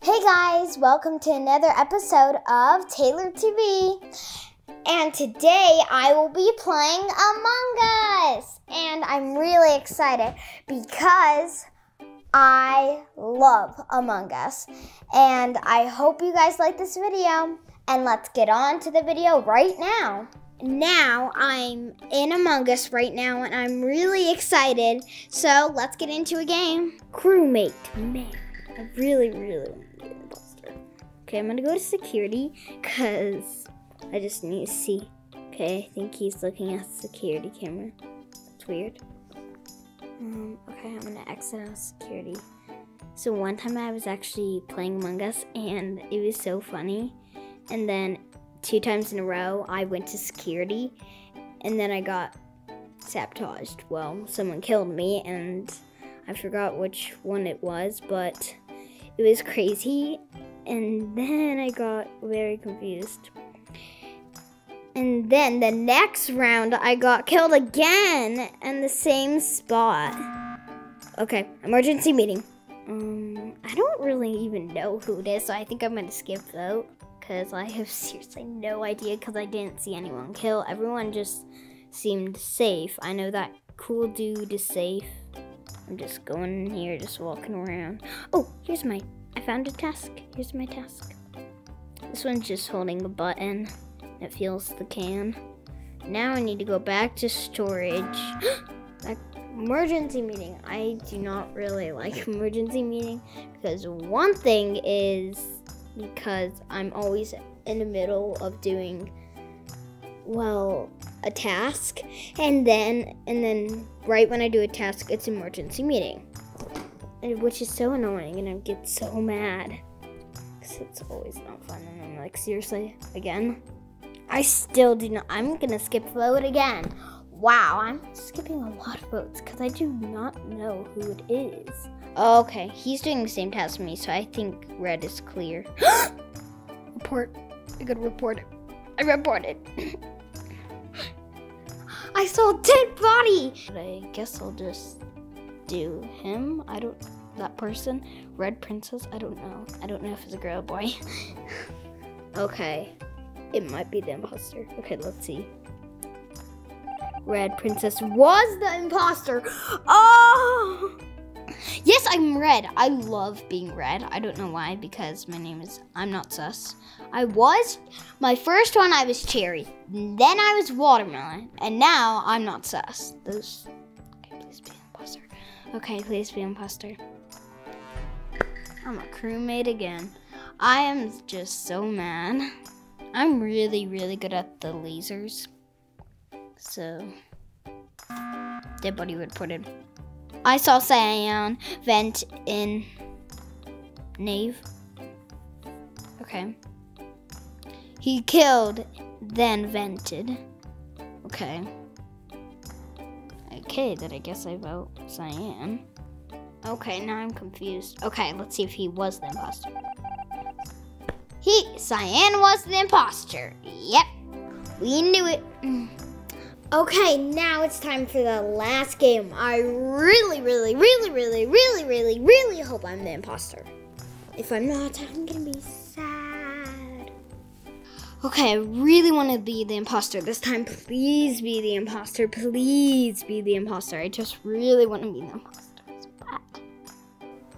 Hey guys, welcome to another episode of Taylor TV. And today I will be playing Among Us. And I'm really excited because I love Among Us. And I hope you guys like this video. And let's get on to the video right now. Now I'm in Among Us right now and I'm really excited. So let's get into a game. Crewmate, man, I really, really Okay, I'm gonna go to security because I just need to see. Okay, I think he's looking at the security camera. It's weird. Um, okay, I'm gonna exit out security. So one time I was actually playing Among Us and it was so funny. And then two times in a row I went to security and then I got sabotaged. Well, someone killed me and I forgot which one it was, but it was crazy. And then I got very confused. And then the next round, I got killed again in the same spot. Okay, emergency meeting. Um, I don't really even know who it is, so I think I'm gonna skip vote because I have seriously no idea because I didn't see anyone kill. Everyone just seemed safe. I know that cool dude is safe. I'm just going in here, just walking around. Oh, here's my, I found a task. Here's my task. This one's just holding a button. It feels the can. Now I need to go back to storage. That emergency meeting. I do not really like emergency meeting because one thing is because I'm always in the middle of doing well a task and then and then right when I do a task it's emergency meeting. Which is so annoying and I get so mad. Cause it's always not fun and I'm like seriously again. I still do not I'm gonna skip vote again. Wow, I'm skipping a lot of votes because I do not know who it is. Okay, he's doing the same task as me, so I think red is clear. report. I gotta report it. I reported. I saw a dead body! But I guess I'll just do him. I don't, that person. Red princess, I don't know. I don't know if it's a girl or boy. okay, it might be the imposter. Okay, let's see. Red princess was the imposter. Oh! Yes, I'm red. I love being red. I don't know why, because my name is I'm not sus. I was my first one I was cherry. Then I was watermelon. And now I'm not sus. Those Okay, please be imposter. Okay, please be imposter. I'm a crewmate again. I am just so mad. I'm really, really good at the lasers. So dead body reported. I saw Cyan vent in Nave. Okay. He killed, then vented. Okay. Okay, then I guess I vote Cyan. Okay, now I'm confused. Okay, let's see if he was the imposter. He, Cyan was the imposter. Yep, we knew it. Mm. Okay, now it's time for the last game. I really, really, really, really, really, really, really hope I'm the imposter. If I'm not, I'm gonna be sad. Okay, I really want to be the imposter this time. Please be the imposter. Please be the imposter. I just really want to be the imposter.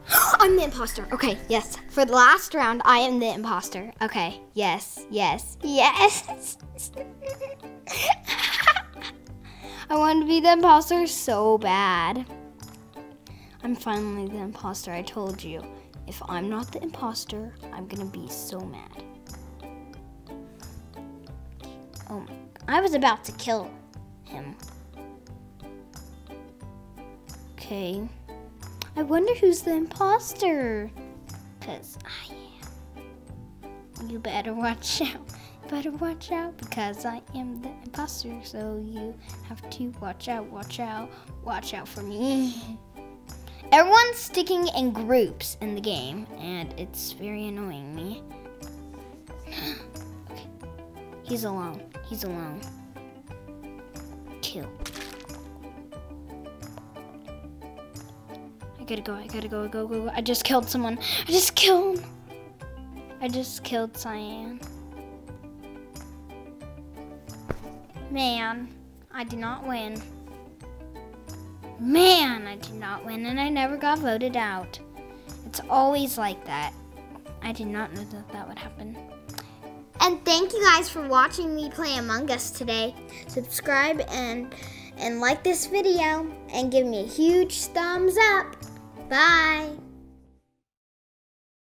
I'm the imposter. Okay, yes. For the last round, I am the imposter. Okay, yes, yes, yes. I want to be the imposter so bad. I'm finally the imposter, I told you. If I'm not the imposter, I'm gonna be so mad. Oh, I was about to kill him. Okay. I wonder who's the imposter. Because I am. You better watch out better watch out because I am the imposter. So you have to watch out, watch out, watch out for me. Everyone's sticking in groups in the game, and it's very annoying me. okay. He's alone. He's alone. Kill. I gotta go, I gotta go, go, go, go. I just killed someone. I just killed. I just killed Cyan. Man, I did not win. Man, I did not win and I never got voted out. It's always like that. I did not know that that would happen. And thank you guys for watching me play Among Us today. Subscribe and and like this video and give me a huge thumbs up. Bye.